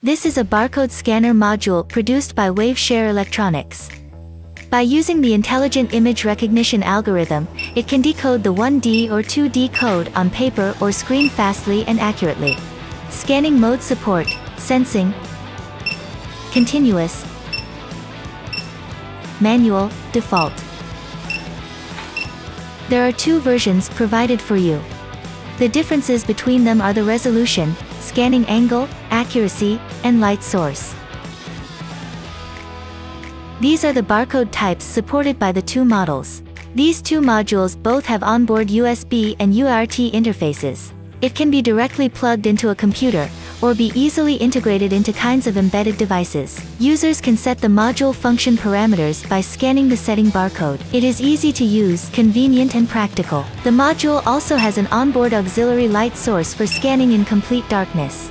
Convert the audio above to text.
This is a barcode scanner module produced by Waveshare Electronics. By using the intelligent image recognition algorithm, it can decode the 1D or 2D code on paper or screen fastly and accurately. Scanning mode support, sensing, continuous, manual, default. There are two versions provided for you. The differences between them are the resolution, scanning angle, accuracy, and light source. These are the barcode types supported by the two models. These two modules both have onboard USB and UART interfaces. It can be directly plugged into a computer, or be easily integrated into kinds of embedded devices. Users can set the module function parameters by scanning the setting barcode. It is easy to use, convenient and practical. The module also has an onboard auxiliary light source for scanning in complete darkness.